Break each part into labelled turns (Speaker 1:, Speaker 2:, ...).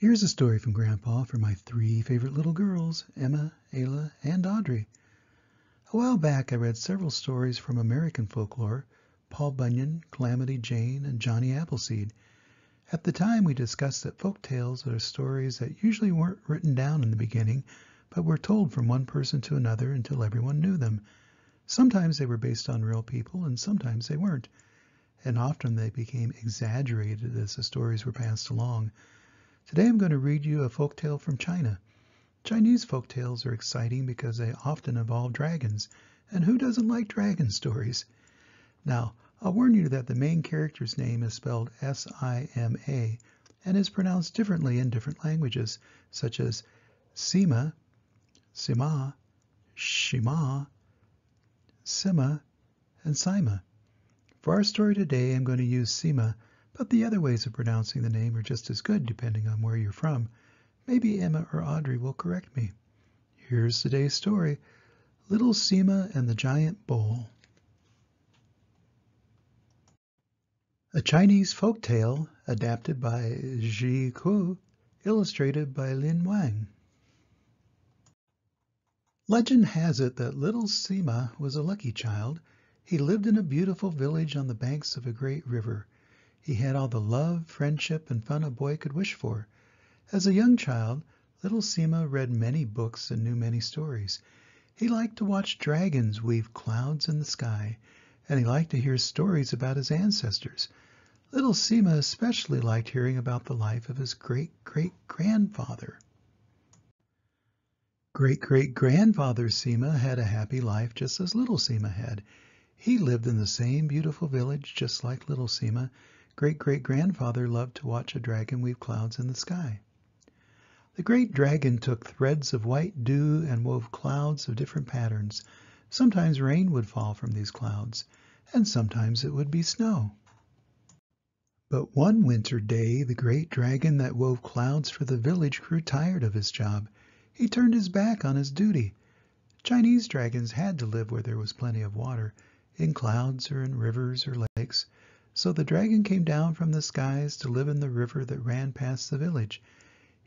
Speaker 1: Here's a story from Grandpa for my three favorite little girls, Emma, Ayla, and Audrey. A while back I read several stories from American folklore, Paul Bunyan, Calamity Jane, and Johnny Appleseed. At the time we discussed that folk tales are stories that usually weren't written down in the beginning, but were told from one person to another until everyone knew them. Sometimes they were based on real people and sometimes they weren't, and often they became exaggerated as the stories were passed along. Today I'm going to read you a folk tale from China. Chinese folk tales are exciting because they often involve dragons, and who doesn't like dragon stories? Now, I'll warn you that the main character's name is spelled S-I-M-A and is pronounced differently in different languages, such as Sima, Sima, Shima, Sima, and Sima. For our story today, I'm going to use Sima but the other ways of pronouncing the name are just as good depending on where you're from. Maybe Emma or Audrey will correct me. Here's today's story, Little Sima and the Giant Bowl. A Chinese folk tale adapted by Zhi Ku, illustrated by Lin Wang. Legend has it that little Sima was a lucky child. He lived in a beautiful village on the banks of a great river. He had all the love, friendship, and fun a boy could wish for. As a young child, little Sima read many books and knew many stories. He liked to watch dragons weave clouds in the sky, and he liked to hear stories about his ancestors. Little Sima especially liked hearing about the life of his great-great-grandfather. Great-great-grandfather Sima had a happy life just as little Sima had. He lived in the same beautiful village just like little Sima, great-great-grandfather loved to watch a dragon weave clouds in the sky. The great dragon took threads of white dew and wove clouds of different patterns. Sometimes rain would fall from these clouds, and sometimes it would be snow. But one winter day the great dragon that wove clouds for the village grew tired of his job. He turned his back on his duty. Chinese dragons had to live where there was plenty of water, in clouds or in rivers or lakes. So the dragon came down from the skies to live in the river that ran past the village.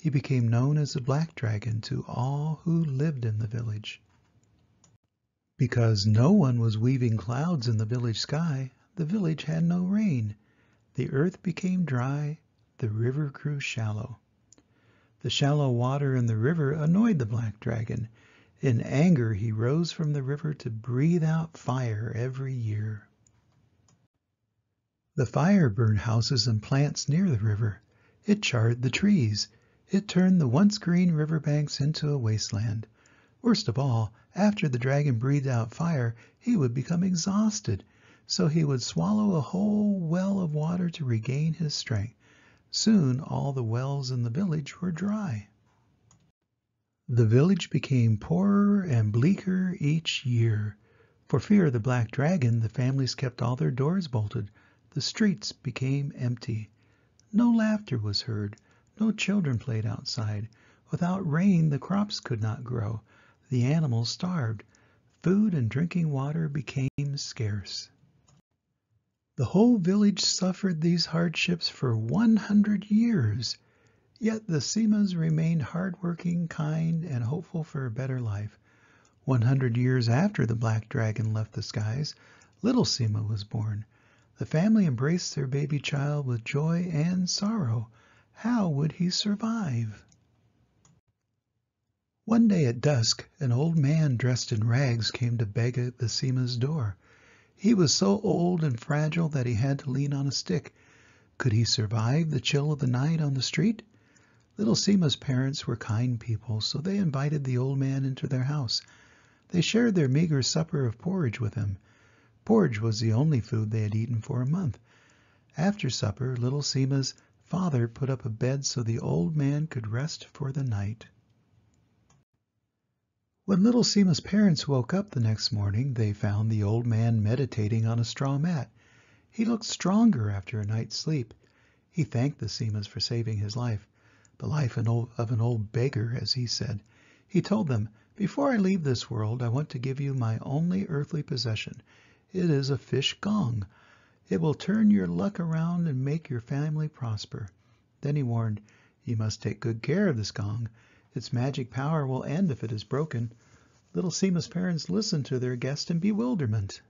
Speaker 1: He became known as the Black Dragon to all who lived in the village. Because no one was weaving clouds in the village sky, the village had no rain. The earth became dry, the river grew shallow. The shallow water in the river annoyed the black dragon. In anger he rose from the river to breathe out fire every year. The fire burned houses and plants near the river. It charred the trees. It turned the once green river banks into a wasteland. Worst of all, after the dragon breathed out fire, he would become exhausted, so he would swallow a whole well of water to regain his strength. Soon all the wells in the village were dry. The village became poorer and bleaker each year. For fear of the black dragon, the families kept all their doors bolted. The streets became empty. No laughter was heard. No children played outside. Without rain the crops could not grow. The animals starved. Food and drinking water became scarce. The whole village suffered these hardships for 100 years. Yet the Simas remained hardworking, kind, and hopeful for a better life. 100 years after the black dragon left the skies, little Sima was born. The family embraced their baby child with joy and sorrow. How would he survive? One day at dusk, an old man dressed in rags came to beg at the Sima's door. He was so old and fragile that he had to lean on a stick. Could he survive the chill of the night on the street? Little Sima's parents were kind people, so they invited the old man into their house. They shared their meager supper of porridge with him. Porridge was the only food they had eaten for a month. After supper, little Sima's father put up a bed so the old man could rest for the night. When little Sima's parents woke up the next morning, they found the old man meditating on a straw mat. He looked stronger after a night's sleep. He thanked the Simas for saving his life, the life of an old beggar, as he said. He told them, Before I leave this world, I want to give you my only earthly possession. It is a fish gong. It will turn your luck around and make your family prosper. Then he warned, You must take good care of this gong. Its magic power will end if it is broken. Little Sima's parents listened to their guest in bewilderment.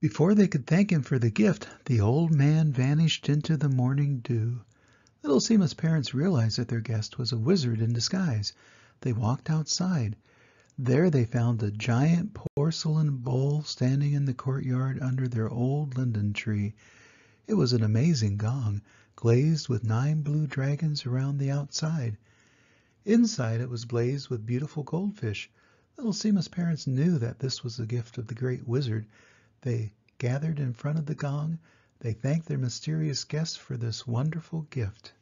Speaker 1: Before they could thank him for the gift, the old man vanished into the morning dew. Little Sima's parents realized that their guest was a wizard in disguise. They walked outside. There they found a giant porcelain bowl standing in the courtyard under their old linden tree. It was an amazing gong, glazed with nine blue dragons around the outside. Inside it was blazed with beautiful goldfish. Little Sima's parents knew that this was the gift of the great wizard. They gathered in front of the gong. They thanked their mysterious guest for this wonderful gift.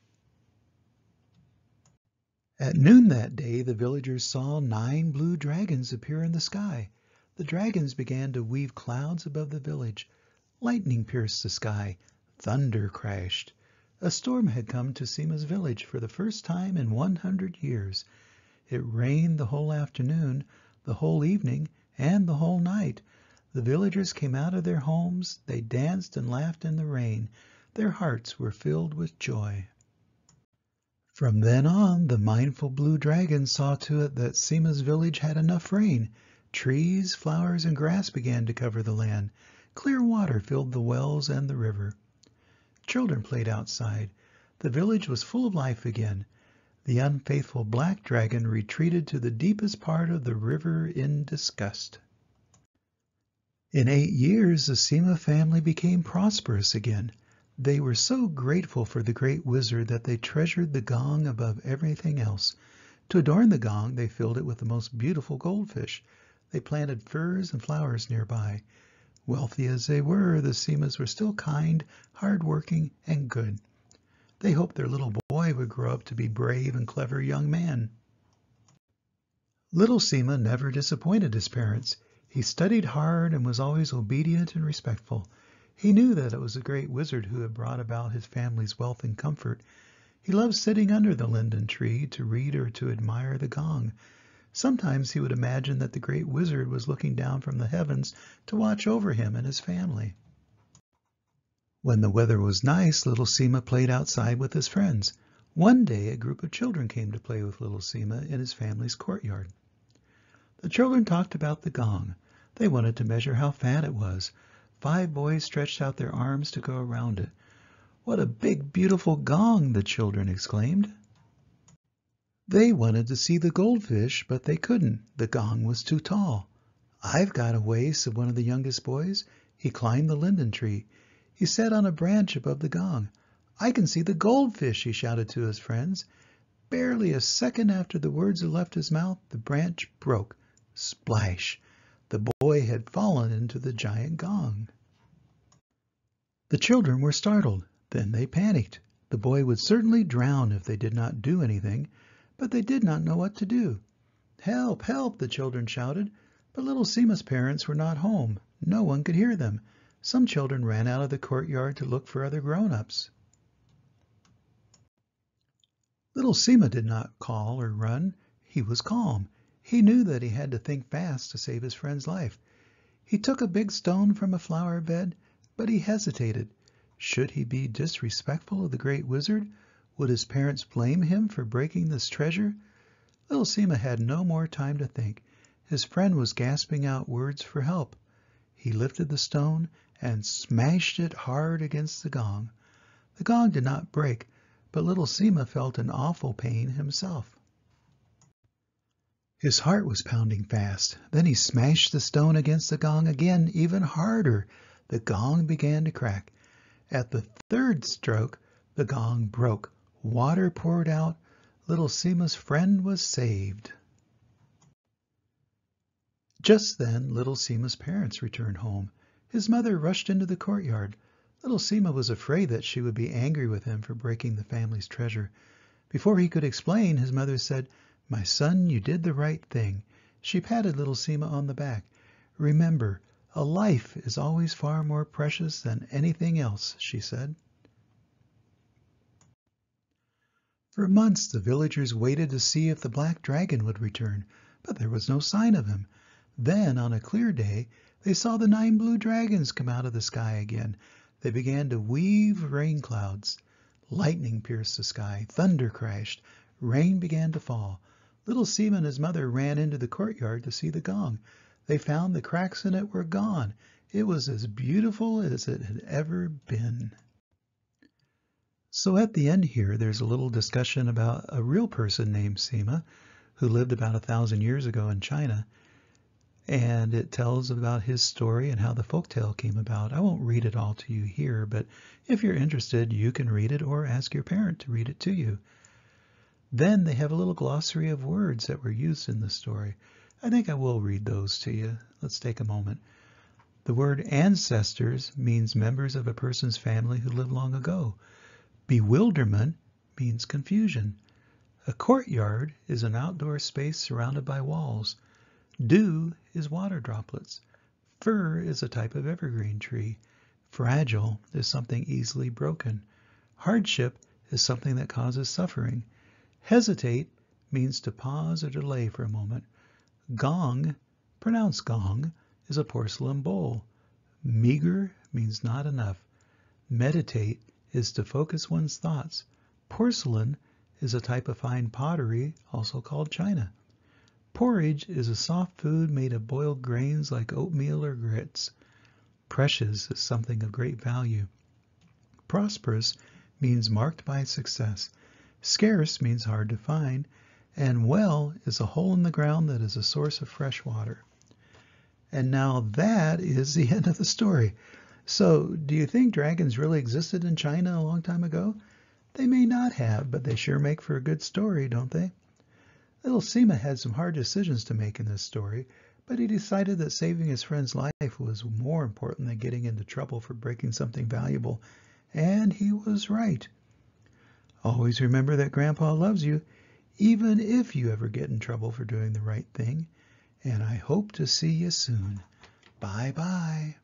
Speaker 1: At noon that day, the villagers saw nine blue dragons appear in the sky. The dragons began to weave clouds above the village. Lightning pierced the sky. Thunder crashed. A storm had come to Sima's village for the first time in 100 years. It rained the whole afternoon, the whole evening, and the whole night. The villagers came out of their homes. They danced and laughed in the rain. Their hearts were filled with joy. From then on, the mindful blue dragon saw to it that Sima's village had enough rain. Trees, flowers, and grass began to cover the land. Clear water filled the wells and the river. Children played outside. The village was full of life again. The unfaithful black dragon retreated to the deepest part of the river in disgust. In eight years, the Sima family became prosperous again. They were so grateful for the great wizard that they treasured the gong above everything else. To adorn the gong, they filled it with the most beautiful goldfish. They planted firs and flowers nearby. Wealthy as they were, the Simas were still kind, hard-working, and good. They hoped their little boy would grow up to be brave and clever young man. Little Sima never disappointed his parents. He studied hard and was always obedient and respectful. He knew that it was the great wizard who had brought about his family's wealth and comfort. He loved sitting under the linden tree to read or to admire the gong. Sometimes he would imagine that the great wizard was looking down from the heavens to watch over him and his family. When the weather was nice, little Sima played outside with his friends. One day a group of children came to play with little Sima in his family's courtyard. The children talked about the gong. They wanted to measure how fat it was. Five boys stretched out their arms to go around it. What a big, beautiful gong, the children exclaimed. They wanted to see the goldfish, but they couldn't. The gong was too tall. I've got a way, said one of the youngest boys. He climbed the linden tree. He sat on a branch above the gong. I can see the goldfish, he shouted to his friends. Barely a second after the words had left his mouth, the branch broke. Splash! The boy had fallen into the giant gong. The children were startled. Then they panicked. The boy would certainly drown if they did not do anything but they did not know what to do. Help! Help! the children shouted, but little Sima's parents were not home. No one could hear them. Some children ran out of the courtyard to look for other grown-ups. Little Sima did not call or run. He was calm. He knew that he had to think fast to save his friend's life. He took a big stone from a flower bed, but he hesitated. Should he be disrespectful of the great wizard? Would his parents blame him for breaking this treasure? Little Sima had no more time to think. His friend was gasping out words for help. He lifted the stone and smashed it hard against the gong. The gong did not break, but little Sima felt an awful pain himself. His heart was pounding fast. Then he smashed the stone against the gong again, even harder. The gong began to crack. At the third stroke, the gong broke. Water poured out. Little Sima's friend was saved. Just then little Sima's parents returned home. His mother rushed into the courtyard. Little Sima was afraid that she would be angry with him for breaking the family's treasure. Before he could explain, his mother said, My son, you did the right thing. She patted little Sima on the back. Remember, a life is always far more precious than anything else, she said. For months the villagers waited to see if the black dragon would return, but there was no sign of him. Then, on a clear day, they saw the nine blue dragons come out of the sky again. They began to weave rain clouds. Lightning pierced the sky, thunder crashed, rain began to fall. Little Sima and his mother ran into the courtyard to see the gong. They found the cracks in it were gone. It was as beautiful as it had ever been. So at the end here, there's a little discussion about a real person named Sima who lived about a thousand years ago in China. And it tells about his story and how the folktale came about. I won't read it all to you here, but if you're interested, you can read it or ask your parent to read it to you. Then they have a little glossary of words that were used in the story. I think I will read those to you. Let's take a moment. The word ancestors means members of a person's family who lived long ago. Bewilderment means confusion. A courtyard is an outdoor space surrounded by walls. Dew is water droplets. Fir is a type of evergreen tree. Fragile is something easily broken. Hardship is something that causes suffering. Hesitate means to pause or delay for a moment. Gong, pronounced gong, is a porcelain bowl. Meager means not enough. Meditate is to focus one's thoughts. Porcelain is a type of fine pottery, also called china. Porridge is a soft food made of boiled grains like oatmeal or grits. Precious is something of great value. Prosperous means marked by success. Scarce means hard to find, and well is a hole in the ground that is a source of fresh water. And now that is the end of the story. So, do you think dragons really existed in China a long time ago? They may not have, but they sure make for a good story, don't they? Little Sima had some hard decisions to make in this story, but he decided that saving his friend's life was more important than getting into trouble for breaking something valuable, and he was right. Always remember that Grandpa loves you, even if you ever get in trouble for doing the right thing. And I hope to see you soon. Bye bye.